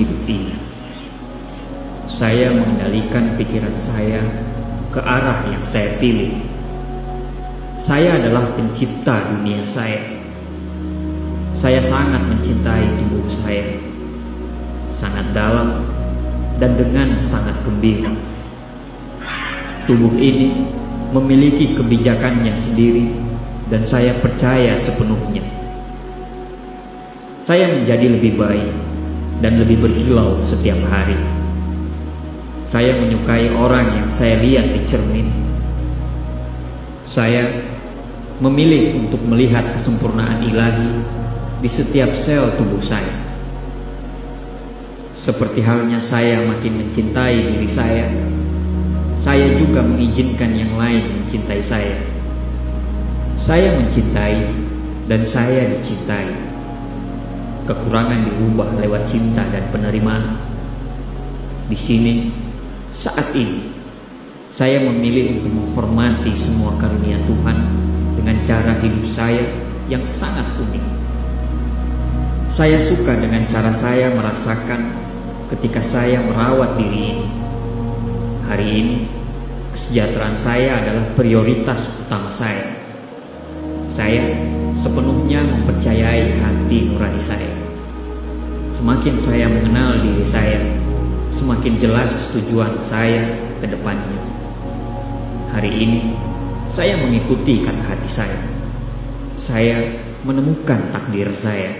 hidup ini. Saya mengendalikan pikiran saya ke arah yang saya pilih. Saya adalah pencipta dunia saya. Saya sangat mencintai tubuh saya, sangat dalam dan dengan sangat gembira. Tubuh ini memiliki kebijakannya sendiri, dan saya percaya sepenuhnya. Saya menjadi lebih baik dan lebih berkilau setiap hari. Saya menyukai orang yang saya lihat di cermin. Saya memilih untuk melihat kesempurnaan ilahi di setiap sel tubuh saya. Seperti halnya saya makin mencintai diri saya, saya juga mengizinkan yang lain mencintai saya. Saya mencintai dan saya dicintai. Kekurangan diubah lewat cinta dan penerimaan. Di sini, saat ini, saya memilih untuk menghormati semua karunia Tuhan dengan cara hidup saya yang sangat unik. Saya suka dengan cara saya merasakan ketika saya merawat diri ini. Hari ini, kesejahteraan saya adalah prioritas utama saya. Saya sepenuhnya mempercayai hati nurani saya. Semakin saya mengenal diri saya, semakin jelas tujuan saya ke depannya. Hari ini, saya mengikuti kata hati saya. Saya menemukan takdir saya.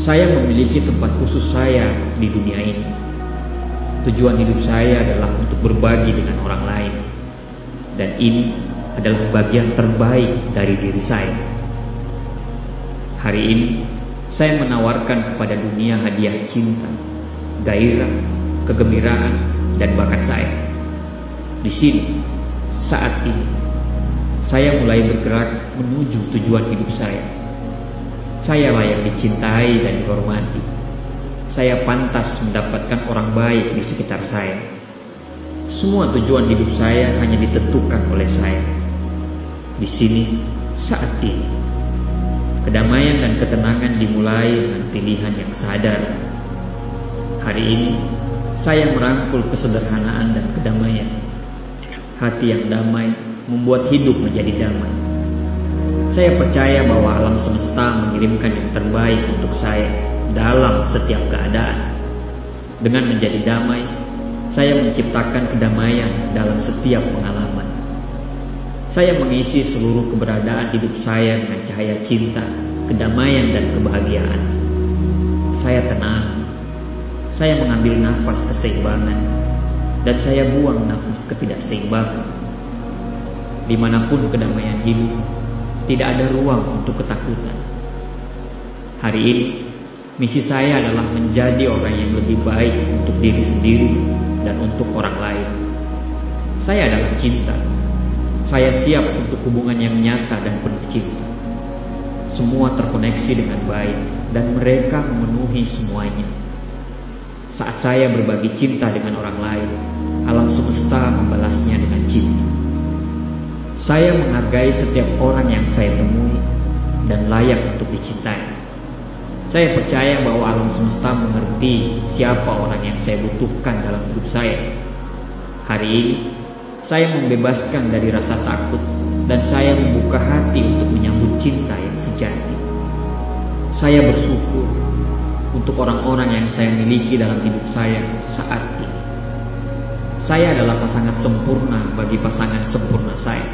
Saya memiliki tempat khusus saya di dunia ini. Tujuan hidup saya adalah untuk berbagi dengan orang lain. Dan ini adalah bagian terbaik dari diri saya. Hari ini, saya menawarkan kepada dunia hadiah cinta, gairah, kegembiraan, dan bakat saya. Di sini, saat ini, saya mulai bergerak menuju tujuan hidup saya. Saya layak dicintai dan dihormati. Saya pantas mendapatkan orang baik di sekitar saya. Semua tujuan hidup saya hanya ditentukan oleh saya. Di sini, saat ini, kedamaian dan ketenangan dimulai dengan pilihan yang sadar. Hari ini, saya merangkul kesederhanaan dan kedamaian. Hati yang damai membuat hidup menjadi damai. Saya percaya bahwa alam semesta mengirimkan yang terbaik untuk saya dalam setiap keadaan. Dengan menjadi damai, saya menciptakan kedamaian dalam setiap pengalaman. Saya mengisi seluruh keberadaan hidup saya dengan cahaya cinta, kedamaian, dan kebahagiaan. Saya tenang, saya mengambil nafas keseimbangan, dan saya buang nafas ketidakseimbangan. Di mana pun kedamaian hidup, tidak ada ruang untuk ketakutan. Hari ini, misi saya adalah menjadi orang yang lebih baik untuk diri sendiri dan untuk orang lain. Saya adalah cinta. Saya siap untuk hubungan yang nyata dan penuh cinta. Semua terkoneksi dengan baik dan mereka memenuhi semuanya. Saat saya berbagi cinta dengan orang lain, alam semesta membalasnya dengan cinta. Saya menghargai setiap orang yang saya temui dan layak untuk dicintai. Saya percaya bahwa alam semesta mengerti siapa orang yang saya butuhkan dalam hidup saya. Hari ini, saya membebaskan dari rasa takut dan saya membuka hati untuk menyambut cinta yang sejati. Saya bersyukur untuk orang-orang yang saya miliki dalam hidup saya saat ini. Saya adalah pasangan sempurna bagi pasangan sempurna saya.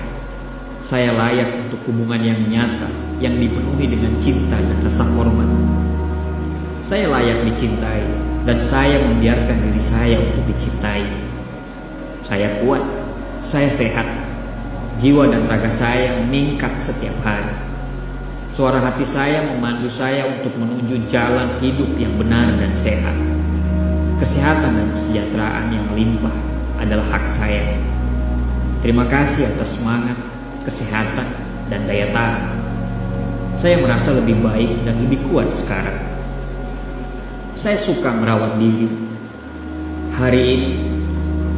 Saya layak untuk hubungan yang nyata, yang dipenuhi dengan cinta dan rasa hormat. Saya layak dicintai, dan saya membiarkan diri saya untuk dicintai. Saya kuat, saya sehat, jiwa dan raga saya meningkat setiap hari. Suara hati saya memandu saya untuk menuju jalan hidup yang benar dan sehat. Kesehatan dan kesejahteraan yang melimpah adalah hak saya. Terima kasih atas semangat, kesehatan, dan daya tahan. Saya merasa lebih baik dan lebih kuat sekarang. Saya suka merawat diri. Hari ini,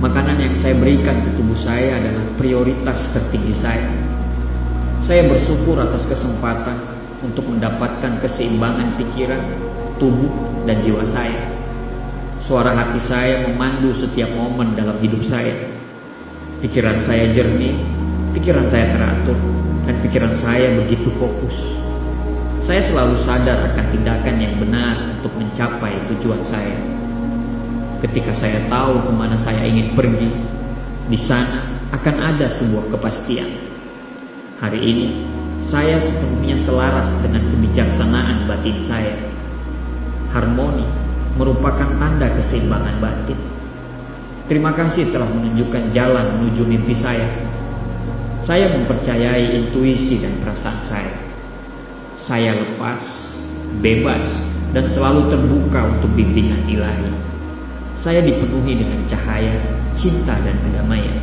makanan yang saya berikan ke tubuh saya adalah prioritas tertinggi saya. Saya bersyukur atas kesempatan untuk mendapatkan keseimbangan pikiran, tubuh, dan jiwa saya. Suara hati saya memandu setiap momen dalam hidup saya. Pikiran saya jernih, pikiran saya teratur, dan pikiran saya begitu fokus. Saya selalu sadar akan tindakan yang benar untuk mencapai tujuan saya. Ketika saya tahu ke mana saya ingin pergi, di sana akan ada sebuah kepastian. Hari ini, saya sepenuhnya selaras dengan kebijaksanaan batin saya. Harmoni merupakan tanda keseimbangan batin. Terima kasih telah menunjukkan jalan menuju mimpi saya. Saya mempercayai intuisi dan perasaan saya. Saya lepas, bebas, dan selalu terbuka untuk bimbingan ilahi. Saya dipenuhi dengan cahaya, cinta, dan kedamaian.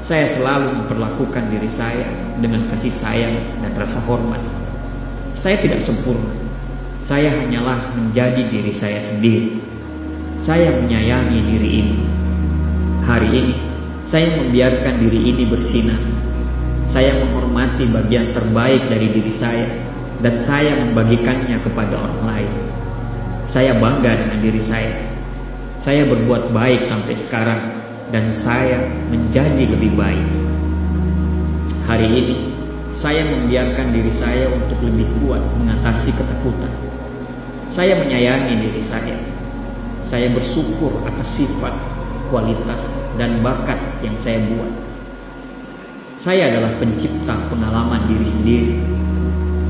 Saya selalu memperlakukan diri saya dengan kasih sayang dan rasa hormat. Saya tidak sempurna. Saya hanyalah menjadi diri saya sendiri. Saya menyayangi diri ini. Hari ini, saya membiarkan diri ini bersinar. Saya menghormati bagian terbaik dari diri saya dan saya membagikannya kepada orang lain. Saya bangga dengan diri saya. Saya berbuat baik sampai sekarang dan saya menjadi lebih baik. Hari ini saya membiarkan diri saya untuk lebih kuat mengatasi ketakutan. Saya menyayangi diri saya. Saya bersyukur atas sifat, kualitas, dan bakat yang saya buat. Saya adalah pencipta pengalaman diri sendiri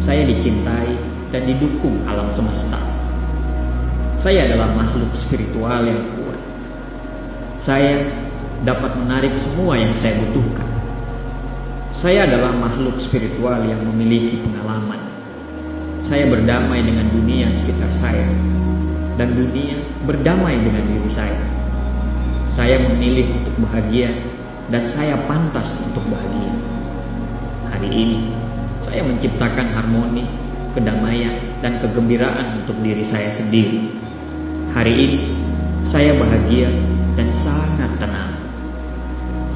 saya dicintai dan didukung alam semesta. Saya adalah makhluk spiritual yang kuat. Saya dapat menarik semua yang saya butuhkan. Saya adalah makhluk spiritual yang memiliki pengalaman. Saya berdamai dengan dunia sekitar saya, dan dunia berdamai dengan diri saya. Saya memilih untuk bahagia, dan saya pantas untuk bahagia. Hari ini, saya menciptakan harmoni, kedamaian, dan kegembiraan untuk diri saya sendiri. Hari ini, saya bahagia dan sangat tenang.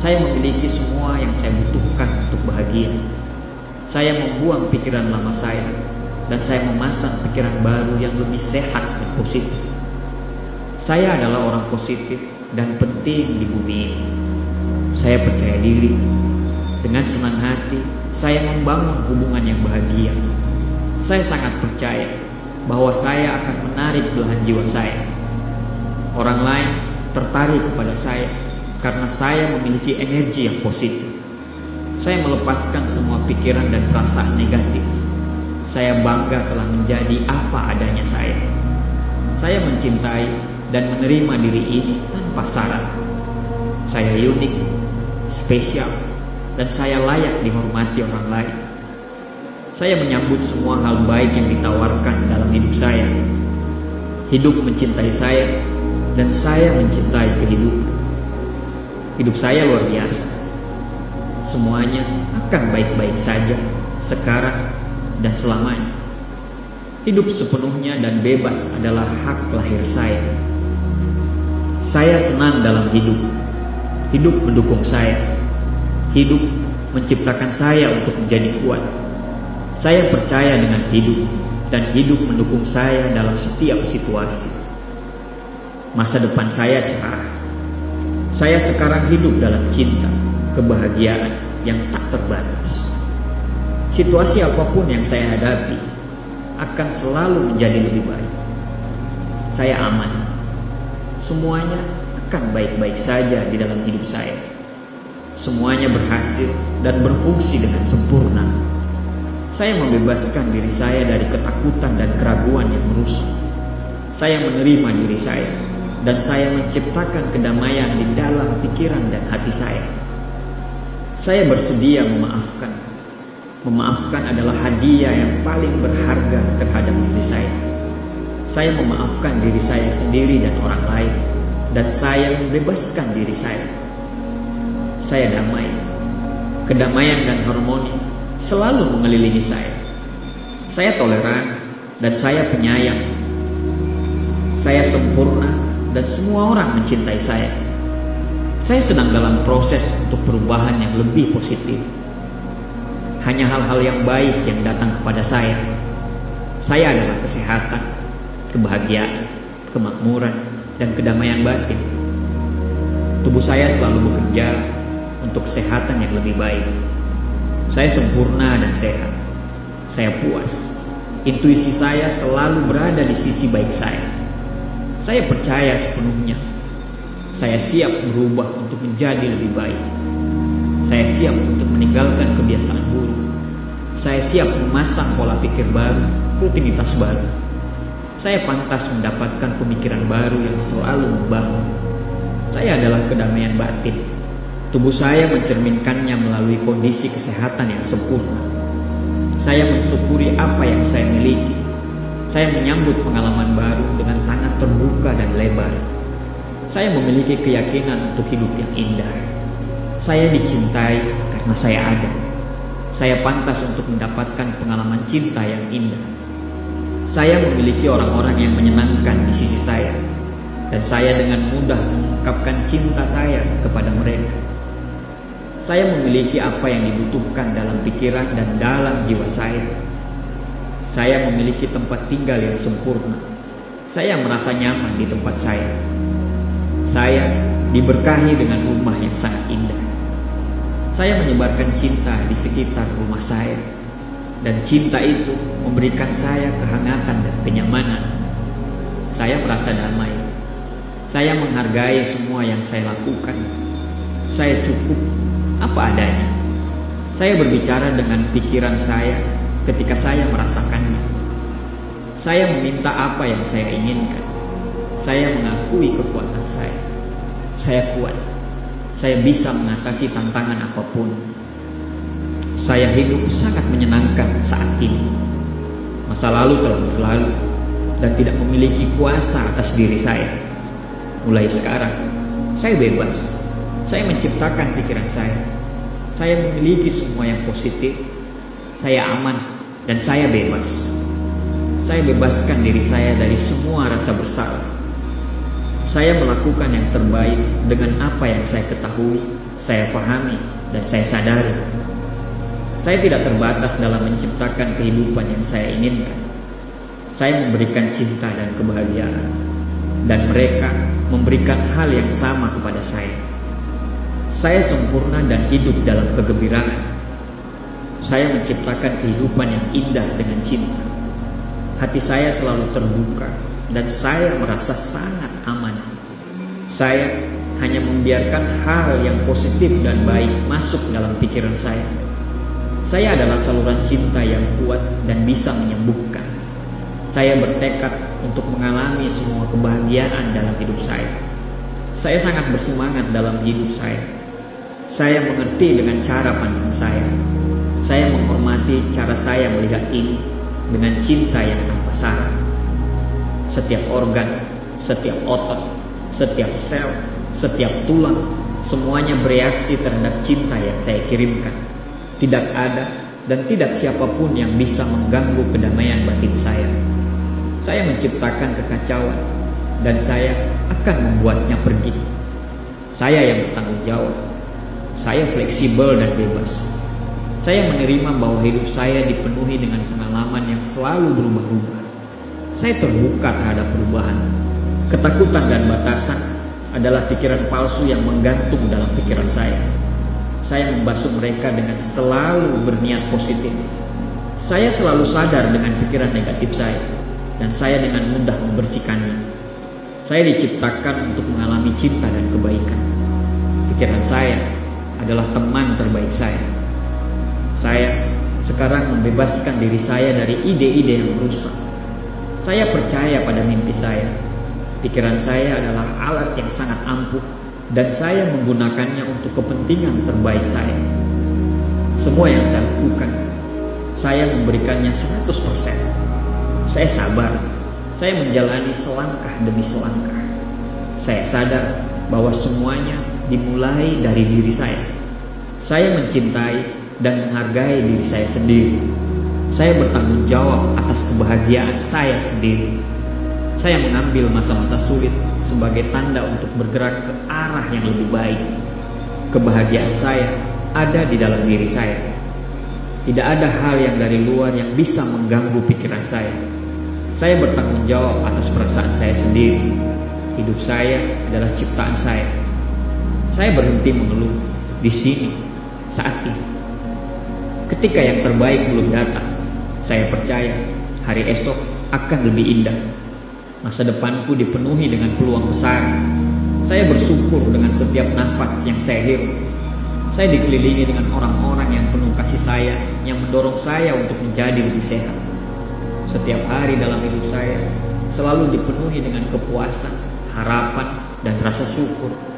Saya memiliki semua yang saya butuhkan untuk bahagia. Saya membuang pikiran lama saya, dan saya memasang pikiran baru yang lebih sehat dan positif. Saya adalah orang positif dan penting di bumi ini. Saya percaya diri dengan senang hati saya membangun hubungan yang bahagia. Saya sangat percaya bahwa saya akan menarik belahan jiwa saya. Orang lain tertarik kepada saya karena saya memiliki energi yang positif. Saya melepaskan semua pikiran dan perasaan negatif. Saya bangga telah menjadi apa adanya saya. Saya mencintai dan menerima diri ini tanpa syarat. Saya unik, spesial, dan saya layak dihormati orang lain. Saya menyambut semua hal baik yang ditawarkan dalam hidup saya. Hidup mencintai saya dan saya mencintai kehidupan. Hidup saya luar biasa. Semuanya akan baik-baik saja sekarang dan selamanya. Hidup sepenuhnya dan bebas adalah hak lahir saya. Saya senang dalam hidup. Hidup mendukung saya Hidup menciptakan saya untuk menjadi kuat. Saya percaya dengan hidup dan hidup mendukung saya dalam setiap situasi. Masa depan saya cerah. Saya sekarang hidup dalam cinta, kebahagiaan yang tak terbatas. Situasi apa pun yang saya hadapi akan selalu menjadi lebih baik. Saya aman. Semuanya akan baik-baik saja di dalam hidup saya. Semuanya berhasil dan berfungsi dengan sempurna. Saya membebaskan diri saya dari ketakutan dan keraguan yang merusak. Saya menerima diri saya dan saya menciptakan kedamaian di dalam pikiran dan hati saya. Saya bersedia memaafkan. Memaafkan adalah hadiah yang paling berharga terhadap diri saya. Saya memaafkan diri saya sendiri dan orang lain, dan saya membebaskan diri saya saya damai. Kedamaian dan harmoni selalu mengelilingi saya. Saya toleran dan saya penyayang. Saya sempurna dan semua orang mencintai saya. Saya sedang dalam proses untuk perubahan yang lebih positif. Hanya hal-hal yang baik yang datang kepada saya. Saya adalah kesehatan. kebahagiaan, kemakmuran, dan kedamaian batin. Tubuh saya selalu bekerja untuk kesehatan yang lebih baik. Saya sempurna dan sehat. Saya puas. Intuisi saya selalu berada di sisi baik saya. Saya percaya sepenuhnya. Saya siap berubah untuk menjadi lebih baik. Saya siap untuk meninggalkan kebiasaan buruk. Saya siap memasang pola pikir baru, rutinitas baru. Saya pantas mendapatkan pemikiran baru yang selalu membangun. Saya adalah kedamaian batin Tubuh saya mencerminkannya melalui kondisi kesehatan yang sempurna. Saya mensyukuri apa yang saya miliki. Saya menyambut pengalaman baru dengan tangan terbuka dan lebar. Saya memiliki keyakinan untuk hidup yang indah. Saya dicintai karena saya ada. Saya pantas untuk mendapatkan pengalaman cinta yang indah. Saya memiliki orang-orang yang menyenangkan di sisi saya, dan saya dengan mudah mengungkapkan cinta saya kepada mereka. Saya memiliki apa yang dibutuhkan dalam pikiran dan dalam jiwa saya. Saya memiliki tempat tinggal yang sempurna. Saya merasa nyaman di tempat saya. Saya diberkahi dengan rumah yang sangat indah. Saya menyebarkan cinta di sekitar rumah saya. Dan cinta itu memberikan saya kehangatan dan kenyamanan. Saya merasa damai. Saya menghargai semua yang saya lakukan. Saya cukup apa adanya. Saya berbicara dengan pikiran saya ketika saya merasakannya. Saya meminta apa yang saya inginkan. Saya mengakui kekuatan saya. Saya kuat. Saya bisa mengatasi tantangan apa pun. Saya hidup sangat menyenangkan saat ini. Masa lalu telah berlalu dan tidak memiliki kuasa atas diri saya. Mulai sekarang, saya bebas saya menciptakan pikiran saya. Saya memiliki semua yang positif. Saya aman dan saya bebas. Saya bebaskan diri saya dari semua rasa bersalah. Saya melakukan yang terbaik dengan apa yang saya ketahui, saya pahami, dan saya sadari. Saya tidak terbatas dalam menciptakan kehidupan yang saya inginkan. Saya memberikan cinta dan kebahagiaan, dan mereka memberikan hal yang sama kepada saya. Saya sempurna dan hidup dalam kegembiraan. Saya menciptakan kehidupan yang indah dengan cinta. Hati saya selalu terbuka dan saya merasa sangat aman. Saya hanya membiarkan hal yang positif dan baik masuk dalam pikiran saya. Saya adalah saluran cinta yang kuat dan bisa menyembuhkan. Saya bertekad untuk mengalami semua kebahagiaan dalam hidup saya. Saya sangat bersemangat dalam hidup saya saya mengerti dengan cara pandang saya. Saya menghormati cara saya melihat ini dengan cinta yang tanpa syarat. Setiap organ, setiap otot, setiap sel, setiap tulang, semuanya bereaksi terhadap cinta yang saya kirimkan. Tidak ada dan tidak siapa pun yang bisa mengganggu kedamaian batin saya. Saya menciptakan kekacauan dan saya akan membuatnya pergi. Saya yang bertanggung jawab saya fleksibel dan bebas. Saya menerima bahwa hidup saya dipenuhi dengan pengalaman yang selalu berubah-ubah. Saya terbuka terhadap perubahan. Ketakutan dan batasan adalah pikiran palsu yang menggantung dalam pikiran saya. Saya membasuh mereka dengan selalu berniat positif. Saya selalu sadar dengan pikiran negatif saya dan saya dengan mudah membersihkannya. Saya diciptakan untuk mengalami cinta dan kebaikan. Pikiran saya adalah teman terbaik saya. Saya sekarang membebaskan diri saya dari ide-ide yang rusak. Saya percaya pada mimpi saya. Pikiran saya adalah alat yang sangat ampuh dan saya menggunakannya untuk kepentingan terbaik saya. Semua yang saya lakukan, saya memberikannya 100%. Saya sabar. Saya menjalani selangkah demi selangkah. Saya sadar bahwa semuanya dimulai dari diri saya. Saya mencintai dan menghargai diri saya sendiri. Saya bertanggung jawab atas kebahagiaan saya sendiri. Saya mengambil masa-masa sulit sebagai tanda untuk bergerak ke arah yang lebih baik. Kebahagiaan saya ada di dalam diri saya. Tidak ada hal yang dari luar yang bisa mengganggu pikiran saya. Saya bertanggung jawab atas perasaan saya sendiri. Hidup saya adalah ciptaan saya. Saya berhenti mengeluh di sini saat ini. Ketika yang terbaik belum datang, saya percaya hari esok akan lebih indah. Masa depanku dipenuhi dengan peluang besar. Saya bersyukur dengan setiap nafas yang saya hirup. Saya dikelilingi dengan orang-orang yang penuh kasih sayang, yang mendorong saya untuk menjadi lebih sehat. Setiap hari dalam hidup saya selalu dipenuhi dengan kepuasan, harapan, dan rasa syukur.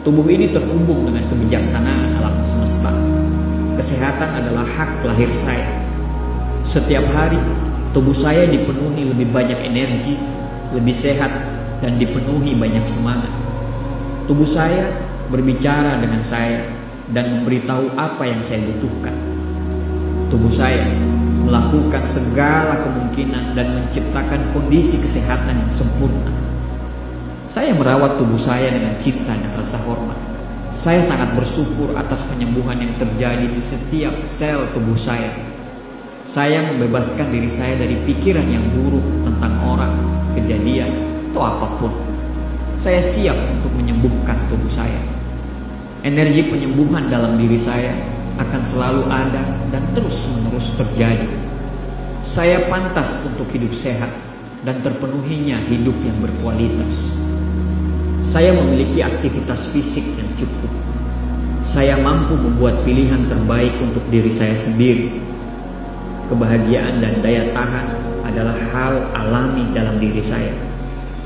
Tubuh ini terhubung dengan kebijaksanaan alam semesta. Kesehatan adalah hak lahir saya. Setiap hari Tubuh saya dipenuhi lebih banyak energi, lebih sehat, dan dipenuhi banyak semangat. Tubuh saya berbicara dengan saya dan memberitahu apa yang saya butuhkan. Tubuh saya melakukan segala kemungkinan dan menciptakan kondisi kesehatan yang sempurna. Saya merawat tubuh saya dengan cinta dan rasa hormat. Saya sangat bersyukur atas penyembuhan yang terjadi di setiap sel tubuh saya saya membebaskan diri saya dari pikiran yang buruk tentang orang, kejadian, atau apa pun. Saya siap untuk menyembuhkan tubuh saya. Energi penyembuhan dalam diri saya akan selalu ada dan terus-menerus terjadi. Saya pantas untuk hidup sehat dan terpenuhinya hidup yang berkualitas. Saya memiliki aktivitas fisik yang cukup. Saya mampu membuat pilihan terbaik untuk diri saya sendiri kebahagiaan dan daya tahan adalah hal alami dalam diri saya.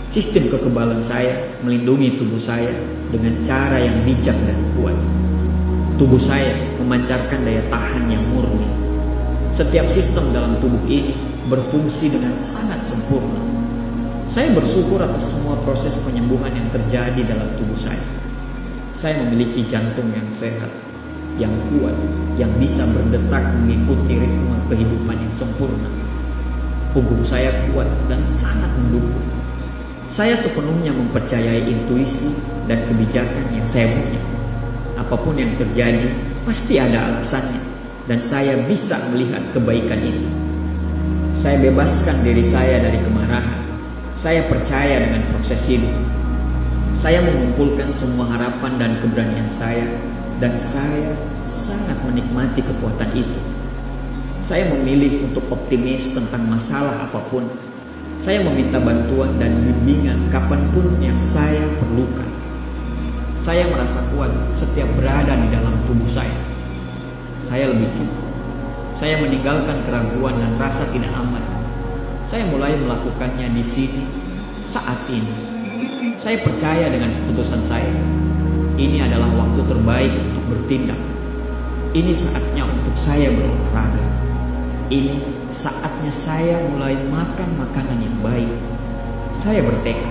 Sistem kekebalan saya melindungi tubuh saya dengan cara yang bijak dan kuat. Tubuh saya memancarkan daya tahan yang murni. Setiap sistem dalam tubuh ini berfungsi dengan sangat sempurna. Saya bersyukur atas semua proses penyembuhan yang terjadi dalam tubuh saya. Saya memiliki jantung yang sehat, yang kuat, yang bisa berdetak mengikuti ritme kehidupan yang sempurna. Punggung saya kuat dan sangat mendukung. Saya sepenuhnya mempercayai intuisi dan kebijakan yang saya punya. Apa pun yang terjadi, pasti ada alasannya, dan saya bisa melihat kebaikan itu. Saya bebaskan diri saya dari kemarahan. Saya percaya dengan proses hidup. Saya mengumpulkan semua harapan dan keberanian saya dan saya sangat menikmati kekuatan itu. Saya memilih untuk optimis tentang masalah apa pun. Saya meminta bantuan dan bimbingan kapan pun yang saya perlukan. Saya merasa kuat setiap berada di dalam tubuh saya. Saya lebih cukup. Saya meninggalkan keraguan dan rasa tidak aman. Saya mulai melakukannya di sini saat ini. Saya percaya dengan keputusan saya ini adalah waktu terbaik untuk bertindak. Ini saatnya untuk saya berolahraga. Ini saatnya saya mulai makan makanan yang baik. Saya bertekad.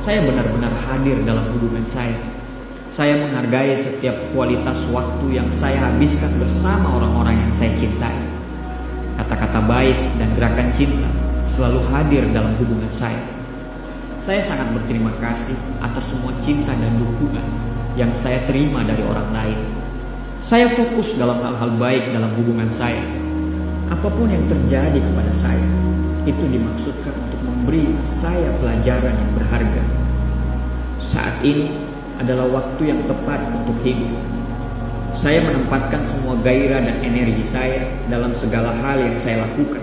Saya benar-benar hadir dalam hubungan saya. Saya menghargai setiap kualitas waktu yang saya habiskan bersama orang-orang yang saya cintai. Kata-kata baik dan gerakan cinta selalu hadir dalam hubungan saya. Saya sangat berterima kasih atas semua cinta dan dukungan yang saya terima dari orang lain. Saya fokus dalam hal-hal baik dalam hubungan saya. Apa pun yang terjadi kepada saya, itu dimaksudkan untuk memberi saya pelajaran yang berharga. Saat ini adalah waktu yang tepat untuk hidup. Saya menempatkan semua gairah dan energi saya dalam segala hal yang saya lakukan.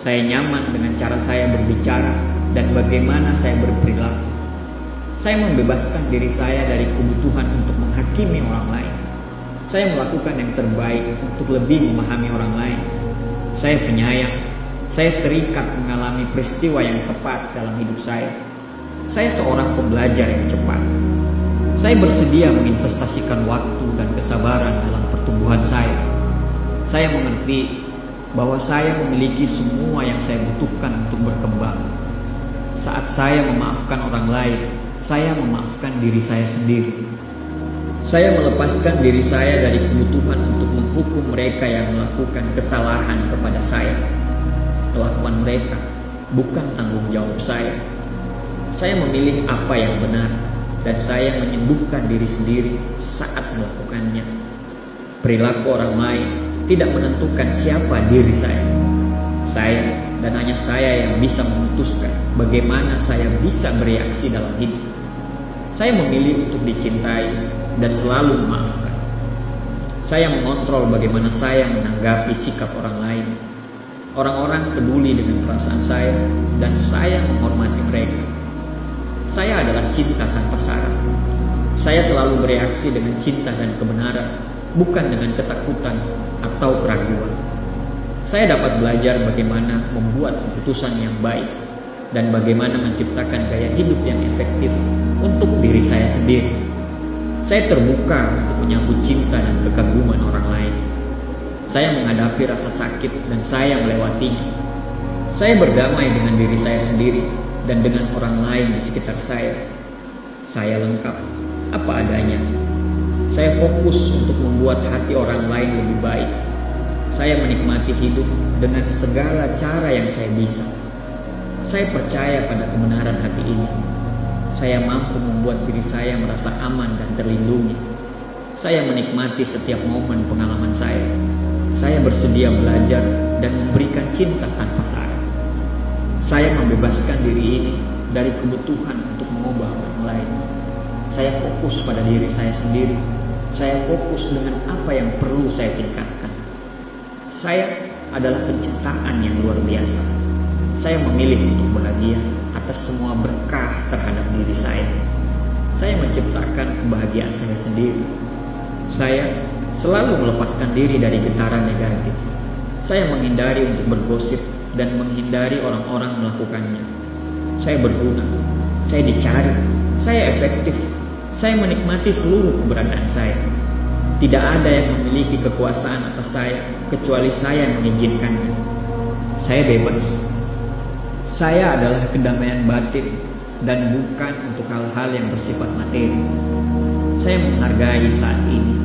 Saya nyaman dengan cara saya berbicara dan bagaimana saya berperilaku. Saya membebaskan diri saya dari kebutuhan untuk menghakimi orang lain. Saya melakukan yang terbaik untuk lebih memahami orang lain. Saya penyayang. Saya terikat mengalami peristiwa yang tepat dalam hidup saya. Saya seorang pembelajar yang cepat. Saya bersedia menginvestasikan waktu dan kesabaran dalam pertumbuhan saya. Saya mengerti bahwa saya memiliki semua yang saya butuhkan untuk berkembang. Saat saya memaafkan orang lain, saya memaafkan diri saya sendiri. Saya melepaskan diri saya dari kebutuhan untuk menghukum mereka yang melakukan kesalahan kepada saya. Kelakuan mereka bukan tanggung jawab saya. Saya memilih apa yang benar dan saya menyembuhkan diri sendiri saat melakukannya. Perilaku orang lain tidak menentukan siapa diri saya. Saya dan hanya saya yang bisa memutuskan bagaimana saya bisa bereaksi dalam hidup. Saya memilih untuk dicintai dan selalu memaafkan. Saya mengontrol bagaimana saya menanggapi sikap orang lain. Orang-orang peduli dengan perasaan saya dan saya menghormati mereka. Saya adalah cinta tanpa syarat. Saya selalu bereaksi dengan cinta dan kebenaran, bukan dengan ketakutan atau keraguan. Saya dapat belajar bagaimana membuat keputusan yang baik dan bagaimana menciptakan gaya hidup yang efektif untuk diri saya sendiri. Saya terbuka untuk menyambut cinta dan kekaguman orang lain. Saya menghadapi rasa sakit dan saya melewatinya. Saya berdamai dengan diri saya sendiri dan dengan orang lain di sekitar saya. Saya lengkap apa adanya. Saya fokus untuk membuat hati orang lain lebih baik. Saya menikmati hidup dengan segala cara yang saya bisa. Saya percaya pada kebenaran hati ini. Saya mampu membuat diri saya merasa aman dan terlindungi. Saya menikmati setiap momen pengalaman saya. Saya bersedia belajar dan memberikan cinta tanpa syarat. Saya membebaskan diri ini dari kebutuhan untuk mengubah orang lain. Saya fokus pada diri saya sendiri. Saya fokus dengan apa yang perlu saya tingkatkan. Saya adalah penciptaan yang luar biasa. Saya memilih untuk bahagia atas semua berkah terhadap diri saya. Saya menciptakan kebahagiaan saya sendiri. Saya selalu melepaskan diri dari getaran negatif. Saya menghindari untuk bergosip dan menghindari orang-orang melakukannya. Saya berguna, saya dicari, saya efektif, saya menikmati seluruh keberadaan saya. Tidak ada yang memiliki kekuasaan atas saya kecuali saya yang mengizinkannya. Saya bebas. Saya adalah kedamaian batin dan bukan untuk hal-hal yang bersifat materi. Saya menghargai saat ini.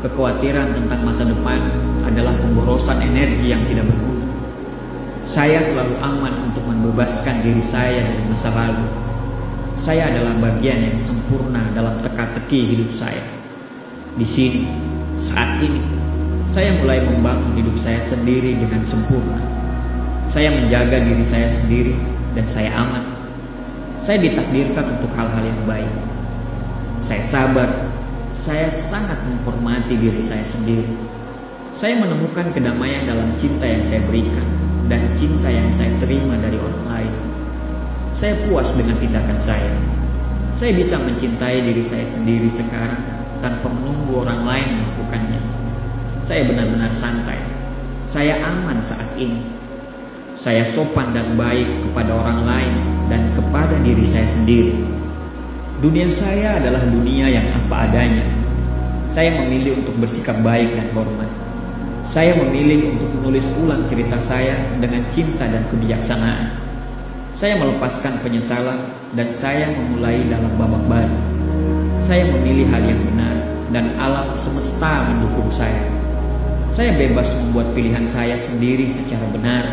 Kekhawatiran tentang masa depan adalah pemborosan energi yang tidak berguna. Saya selalu aman untuk membebaskan diri saya dari masa lalu saya adalah bagian yang sempurna dalam teka-teki hidup saya. Di sini, saat ini, saya mulai membangun hidup saya sendiri dengan sempurna. Saya menjaga diri saya sendiri dan saya aman. Saya ditakdirkan untuk hal-hal yang baik. Saya sabar. Saya sangat menghormati diri saya sendiri. Saya menemukan kedamaian dalam cinta yang saya berikan dan cinta yang saya terima dari orang. Saya puas dengan tindakan saya. Saya bisa mencintai diri saya sendiri sekarang tanpa menunggu orang lain melakukannya. Saya benar-benar santai. Saya aman saat ini. Saya sopan dan baik kepada orang lain dan kepada diri saya sendiri. Dunia saya adalah dunia yang apa adanya. Saya memilih untuk bersikap baik dan hormat. Saya memilih untuk menulis ulang cerita saya dengan cinta dan kebijaksanaan. Saya melepaskan penyesalan dan saya memulai dalam babak baru. Saya memilih hal yang benar dan alam semesta mendukung saya. Saya bebas membuat pilihan saya sendiri secara benar.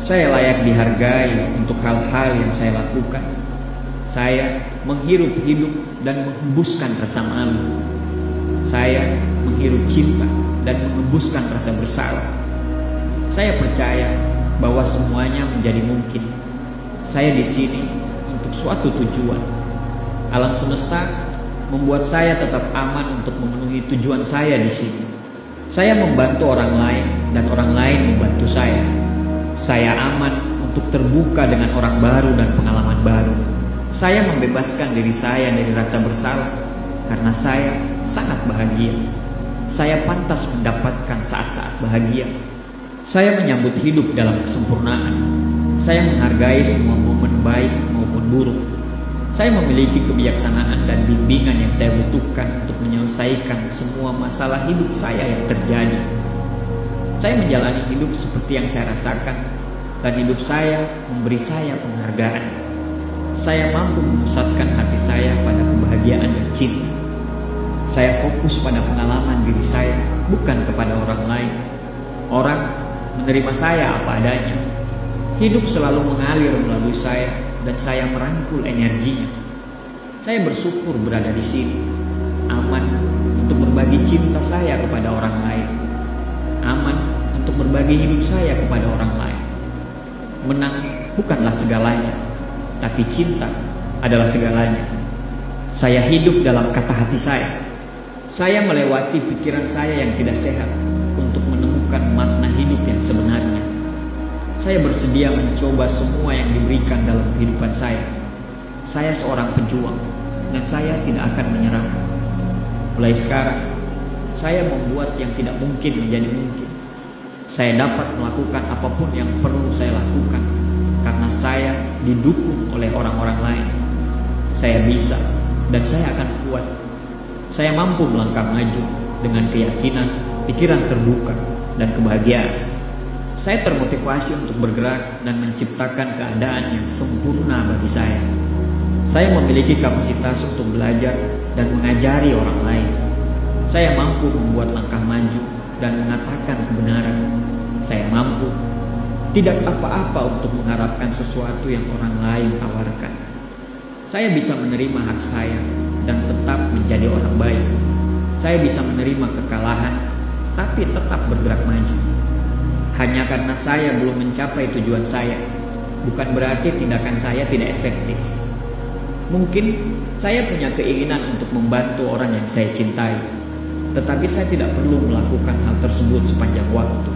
Saya layak dihargai untuk hal-hal yang saya lakukan. Saya menghirup hidup dan menghembuskan rasa malu. Saya menghirup cinta dan menghembuskan rasa bersalah. Saya percaya bahwa semuanya menjadi mungkin saya di sini untuk suatu tujuan. Alam semesta membuat saya tetap aman untuk memenuhi tujuan saya di sini. Saya membantu orang lain dan orang lain membantu saya. Saya aman untuk terbuka dengan orang baru dan pengalaman baru. Saya membebaskan diri saya dari rasa bersalah karena saya sangat bahagia. Saya pantas mendapatkan saat-saat bahagia. Saya menyambut hidup dalam kesempurnaan. Saya menghargai semua momen baik maupun buruk. Saya memiliki kebijaksanaan dan bimbingan yang saya butuhkan untuk menyelesaikan semua masalah hidup saya yang terjadi. Saya menjalani hidup seperti yang saya rasakan, dan hidup saya memberi saya penghargaan. Saya mampu memusatkan hati saya pada kebahagiaan dan cinta. Saya fokus pada pengalaman diri saya, bukan kepada orang lain. Orang menerima saya apa adanya, Hidup selalu mengalir melalui saya dan saya merangkul energinya. Saya bersyukur berada di sini, aman untuk berbagi cinta saya kepada orang lain, aman untuk berbagi hidup saya kepada orang lain. Menang bukanlah segalanya, tapi cinta adalah segalanya. Saya hidup dalam kata hati saya. Saya melewati pikiran saya yang tidak sehat untuk menemukan makna hidup yang sebenarnya. Saya bersedia mencoba semua yang diberikan dalam kehidupan saya. Saya seorang pejuang dan saya tidak akan menyerah. Mulai sekarang, saya membuat yang tidak mungkin menjadi mungkin. Saya dapat melakukan apa pun yang perlu saya lakukan karena saya didukung oleh orang-orang lain. Saya bisa dan saya akan kuat. Saya mampu melangkah maju dengan keyakinan, pikiran terbuka, dan kebahagiaan. Saya termotivasi untuk bergerak dan menciptakan keadaan yang sempurna bagi saya. Saya memiliki kapasitas untuk belajar dan mengajari orang lain. Saya mampu membuat langkah maju dan mengatakan kebenaran. Saya mampu tidak apa-apa untuk mengharapkan sesuatu yang orang lain tawarkan. Saya bisa menerima hak saya dan tetap menjadi orang baik. Saya bisa menerima kekalahan tapi tetap bergerak maju. Hanya karena saya belum mencapai tujuan saya, bukan berarti tindakan saya tidak efektif. Mungkin saya punya keinginan untuk membantu orang yang saya cintai, tetapi saya tidak perlu melakukan hal tersebut sepanjang waktu.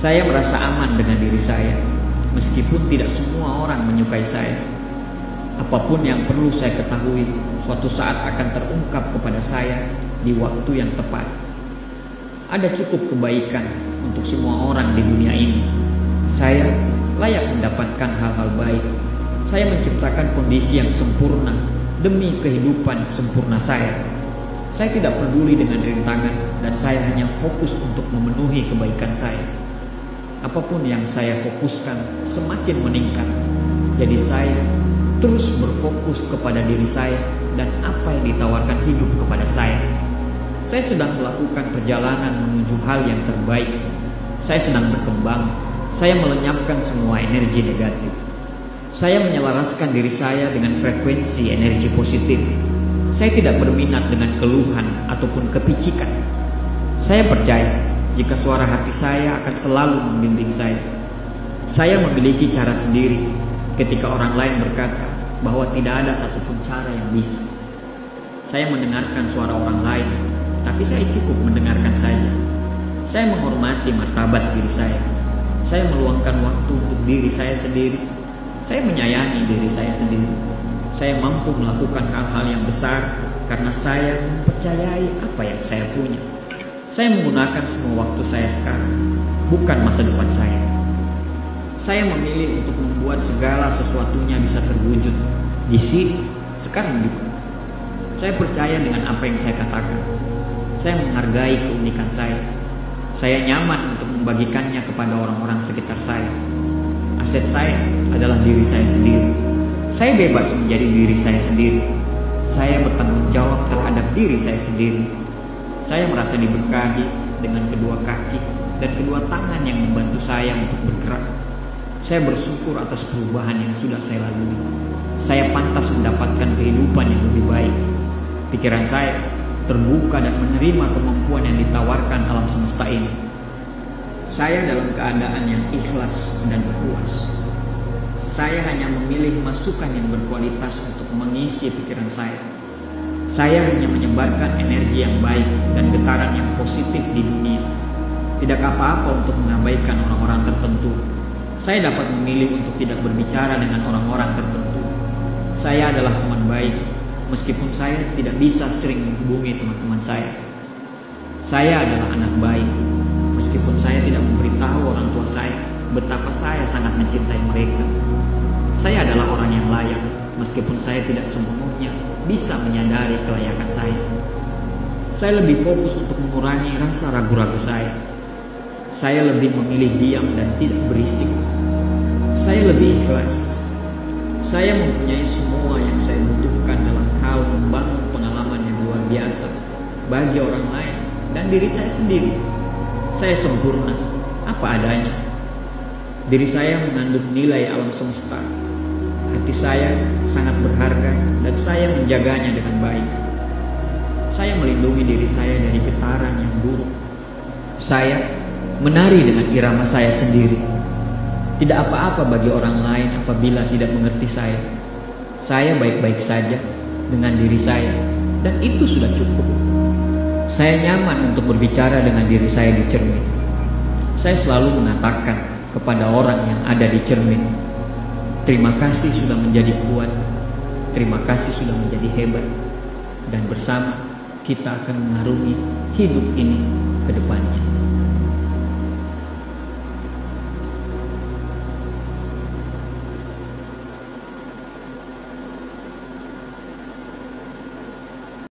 Saya merasa aman dengan diri saya, meskipun tidak semua orang menyukai saya. Apa pun yang perlu saya ketahui, suatu saat akan terungkap kepada saya di waktu yang tepat. Ada cukup kebaikan untuk semua orang di dunia ini. Saya layak mendapatkan hal-hal baik saya menciptakan kondisi yang sempurna demi kehidupan sempurna saya. Saya tidak peduli dengan rintangan dan saya hanya fokus untuk memenuhi kebaikan saya. Apa pun yang saya fokuskan semakin meningkat. Jadi saya terus berfokus kepada diri saya dan apa yang ditawarkan hidup kepada saya. Saya sedang melakukan perjalanan menuju hal yang terbaik. Saya sedang berkembang. Saya melenyapkan semua energi negatif. Saya menyelaraskan diri saya dengan frekuensi energi positif. Saya tidak berminat dengan keluhan ataupun kepicikan. Saya percaya jika suara hati saya akan selalu membimbing saya. Saya memiliki cara sendiri ketika orang lain berkata bahwa tidak ada satupun cara yang bisa. Saya mendengarkan suara orang lain, tapi saya cukup mendengarkan saja. Saya menghormati martabat diri saya. Saya meluangkan waktu untuk diri saya sendiri saya menyayangi diri saya sendiri. Saya mampu melakukan hal-hal yang besar karena saya mempercayai apa yang saya punya. Saya menggunakan semua waktu saya sekarang, bukan masa depan saya. Saya memilih untuk membuat segala sesuatunya bisa terwujud di sini, sekarang juga. Saya percaya dengan apa yang saya katakan. Saya menghargai keunikan saya. Saya nyaman untuk membagikannya kepada orang-orang sekitar saya. Aset saya adalah diri saya sendiri. Saya bebas menjadi diri saya sendiri. Saya bertanggung jawab terhadap diri saya sendiri. Saya merasa diberkahi dengan kedua kaki dan kedua tangan yang membantu saya untuk bergerak. Saya bersyukur atas perubahan yang sudah saya lalui. Saya pantas mendapatkan kehidupan yang lebih baik. Pikiran saya terbuka dan menerima kemampuan yang ditawarkan alam semesta ini. Saya dalam keadaan yang ikhlas dan puas. Saya hanya memilih masukan yang berkualitas untuk mengisi pikiran saya. Saya hanya menyebarkan energi yang baik dan getaran yang positif di dunia. Tidak apa-apa untuk mengabaikan orang-orang tertentu. Saya dapat memilih untuk tidak berbicara dengan orang-orang tertentu. Saya adalah teman baik, meskipun saya tidak bisa sering menghubungi teman-teman saya. Saya adalah anak baik, meskipun saya tidak memberitahu orang tua saya betapa saya sangat mencintai mereka. Saya adalah orang yang layak, meskipun saya tidak sepenuhnya bisa menyadari kelayakan saya. Saya lebih fokus untuk mengurangi rasa ragu-ragu saya. Saya lebih memilih diam dan tidak berisik. Saya lebih ikhlas. Saya mempunyai semua yang saya butuhkan hal membangun pengalaman yang luar biasa bagi orang lain dan diri saya sendiri. Saya sempurna, apa adanya. Diri saya mengandung nilai alam semesta. Hati saya sangat berharga dan saya menjaganya dengan baik. Saya melindungi diri saya dari getaran yang buruk. Saya menari dengan irama saya sendiri. Tidak apa-apa bagi orang lain apabila tidak mengerti saya. Saya baik-baik saja dengan diri saya, dan itu sudah cukup. Saya nyaman untuk berbicara dengan diri saya di cermin. Saya selalu mengatakan kepada orang yang ada di cermin, "Terima kasih sudah menjadi kuat, terima kasih sudah menjadi hebat, dan bersama kita akan mengarungi hidup ini ke depannya."